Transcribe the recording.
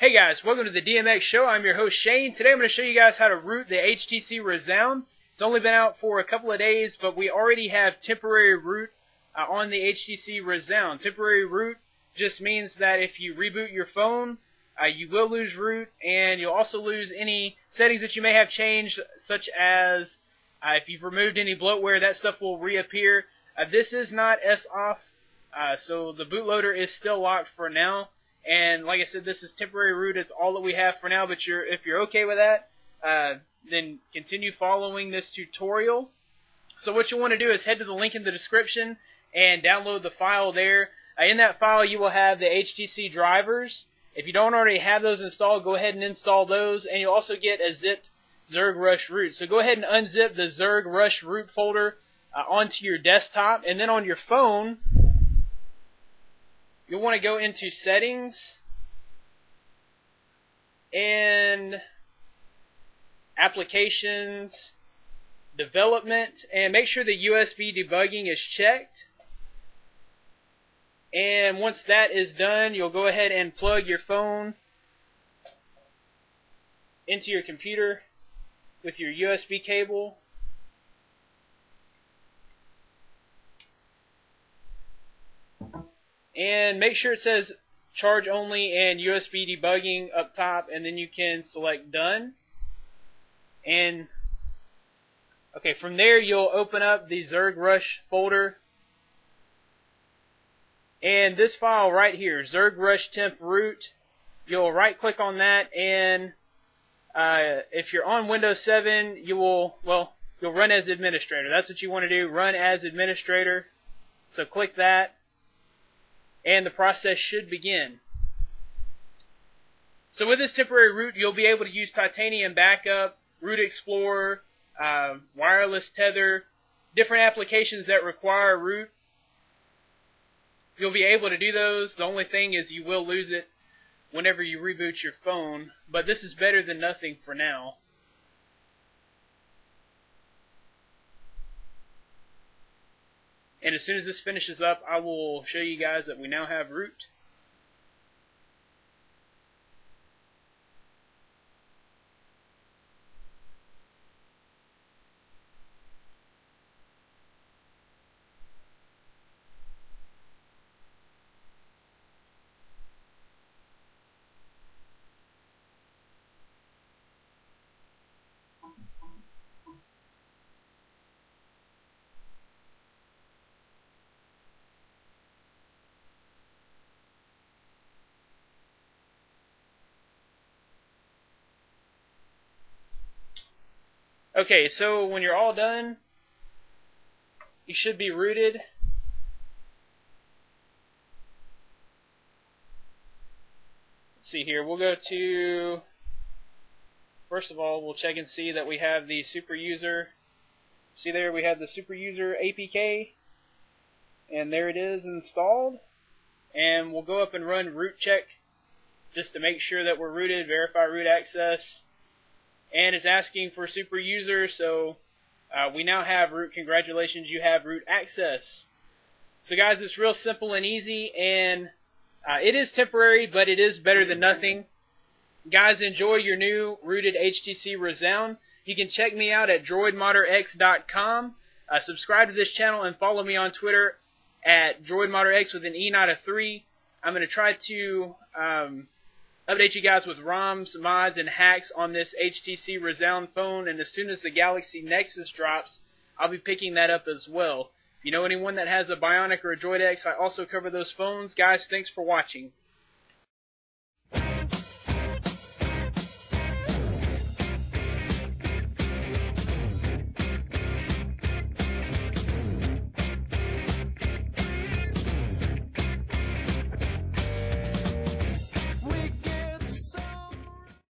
Hey guys, welcome to the DMX show. I'm your host Shane. Today I'm going to show you guys how to root the HTC Rezound. It's only been out for a couple of days, but we already have temporary root uh, on the HTC Rezound. Temporary root just means that if you reboot your phone, uh, you will lose root, and you'll also lose any settings that you may have changed, such as uh, if you've removed any bloatware, that stuff will reappear. Uh, this is not S off, uh, so the bootloader is still locked for now. And like I said, this is temporary root. It's all that we have for now. But you're, if you're okay with that, uh, then continue following this tutorial. So what you want to do is head to the link in the description and download the file there. Uh, in that file, you will have the HTC drivers. If you don't already have those installed, go ahead and install those. And you'll also get a zipped Zerg Rush root. So go ahead and unzip the Zerg Rush root folder uh, onto your desktop. And then on your phone, you'll want to go into settings. And applications development and make sure the USB debugging is checked. And once that is done you'll go ahead and plug your phone into your computer with your USB cable and make sure it says charge only and USB debugging up top and then you can select done. And okay from there you'll open up the Zerg Rush folder. And this file right here Zerg Rush temp root you'll right click on that and uh, if you're on Windows 7 you will well you'll run as administrator. That's what you want to do run as administrator. So click that and the process should begin. So with this temporary root, you'll be able to use Titanium Backup, Root Explorer, uh, Wireless Tether, different applications that require root. You'll be able to do those. The only thing is you will lose it whenever you reboot your phone, but this is better than nothing for now. And as soon as this finishes up, I will show you guys that we now have root. Okay, so when you're all done, you should be rooted. Let's see here. We'll go to, first of all, we'll check and see that we have the super user. See there, we have the super user APK, and there it is installed. And we'll go up and run root check just to make sure that we're rooted, verify root access and it's asking for super user. So uh, we now have root. Congratulations, you have root access. So guys, it's real simple and easy, and uh, it is temporary, but it is better than nothing. Guys, enjoy your new rooted HTC Rezound. You can check me out at droidmodderx.com. Uh, subscribe to this channel and follow me on Twitter at droidmodderx with an E, not a 3. I'm going to try to um, update you guys with ROMs, mods, and hacks on this HTC Rezound phone, and as soon as the Galaxy Nexus drops, I'll be picking that up as well. If you know anyone that has a Bionic or a Droid X, I also cover those phones. Guys, thanks for watching.